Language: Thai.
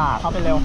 ป่าเข้าไปเร็ว